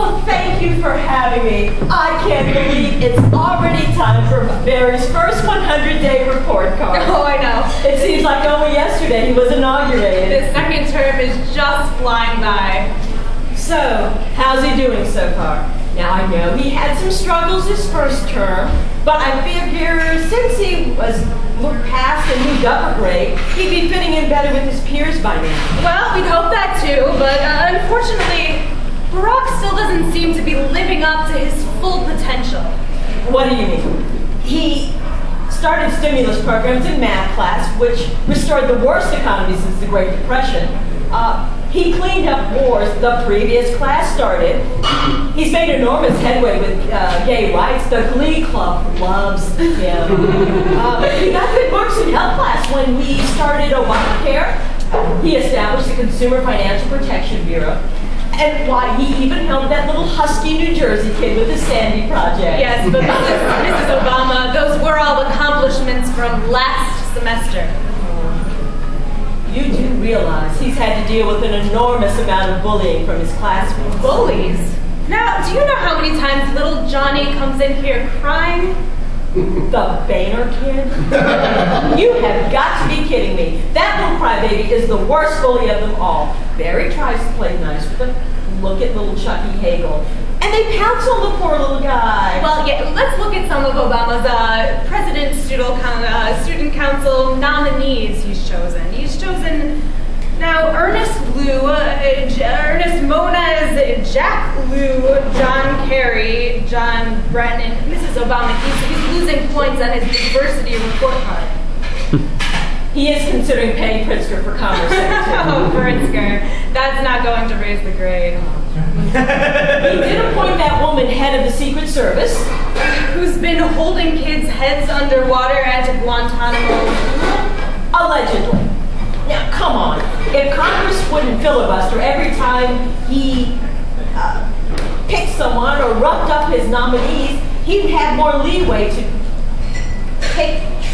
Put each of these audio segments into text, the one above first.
Oh, thank you for having me. I can't believe it's already time for Barry's first 100-day report card. Oh, I know. It seems like only yesterday he was inaugurated. The second term is just flying by. So, how's he doing so far? Now, I know he had some struggles his first term, but I figure since he was looked past and moved up a grade, he'd be fitting in better with his peers by now. Well, we'd hope that too, but uh, unfortunately, Barack still doesn't seem to be living up to his full potential. What do you mean? He started stimulus programs in math class, which restored the worst economy since the Great Depression. Uh, he cleaned up wars the previous class started. He's made enormous headway with uh, gay rights. The Glee Club loves him. Uh, he got good marks in health class when we started Obamacare. He established the Consumer Financial Protection Bureau. And why, he even helped that little husky New Jersey kid with the Sandy Project. Yes, but Mrs. Mrs. Obama, those were all accomplishments from last semester. You do realize he's had to deal with an enormous amount of bullying from his classmates. Bullies? Now, do you know how many times little Johnny comes in here crying? The Boehner kid? you have got to be kidding me. That little crybaby is the worst bully of them all. Barry tries to play nice with him. Look at little Chucky Hagel. And they pounce on the poor little guy. Well, yeah, let's look at some of Obama's uh, president student, uh, student council nominees he's chosen. He's chosen now Ernest Liu, uh, Ernest Moniz, Jack Lew, John Kerry, John Brennan, Mrs. Obama. He's, he's losing points on his diversity report card. He is considering paying Pritzker for Commerce oh, Pritzker. That's not going to raise the grade. he did appoint that woman head of the Secret Service. Who's been holding kids' heads underwater at Guantanamo. Allegedly. Now, come on. If Congress wouldn't filibuster every time he uh, picked someone or roughed up his nominees, he'd have more leeway to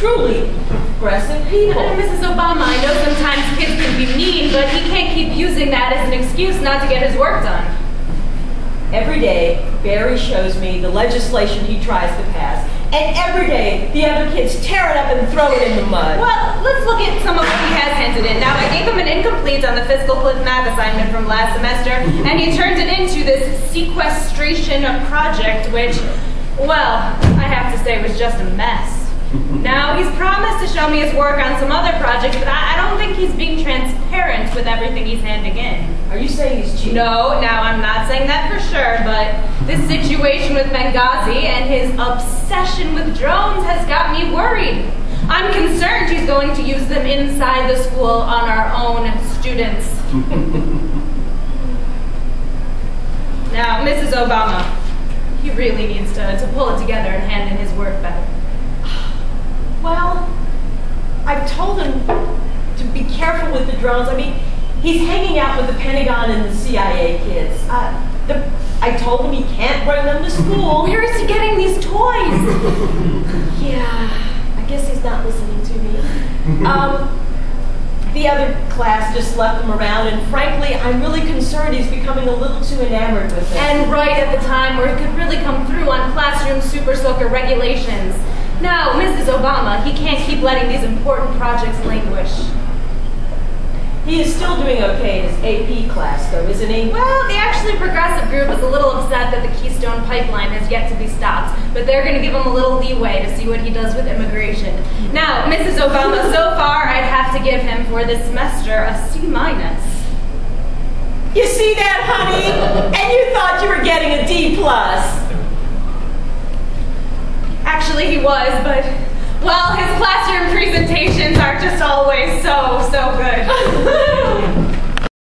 truly progressive people. And Mrs. Obama, I know sometimes kids can be mean, but he can't keep using that as an excuse not to get his work done. Every day, Barry shows me the legislation he tries to pass, and every day the other kids tear it up and throw it in the mud. Well, let's look at some of what he has handed in. Now, I gave him an incomplete on the fiscal cliff math assignment from last semester, and he turned it into this sequestration project, which, well, I have to say was just a mess. Now, he's promised to show me his work on some other projects, but I, I don't think he's being transparent with everything he's handing in. Are you saying he's cheating? No, now I'm not saying that for sure, but this situation with Benghazi and his obsession with drones has got me worried. I'm concerned he's going to use them inside the school on our own students. now, Mrs. Obama, he really needs to, to pull it together and hand in his work better. Well, I've told him to be careful with the drones. I mean, he's hanging out with the Pentagon and the CIA kids. Uh, the, I told him he can't bring them to school. Where is he getting these toys? yeah, I guess he's not listening to me. Um, the other class just left them around, and frankly, I'm really concerned he's becoming a little too enamored with them. And right at the time where it could really come through on classroom super soaker regulations. Now, Mrs. Obama, he can't keep letting these important projects languish. He is still doing okay in his AP class, though, isn't he? Well, the actually progressive group is a little upset that the Keystone Pipeline has yet to be stopped, but they're going to give him a little leeway to see what he does with immigration. Now, Mrs. Obama, so far I'd have to give him for this semester a C minus. You see that, honey? And you thought you were getting a D plus. Actually, he was, but well, his classroom presentations are just always so, so good.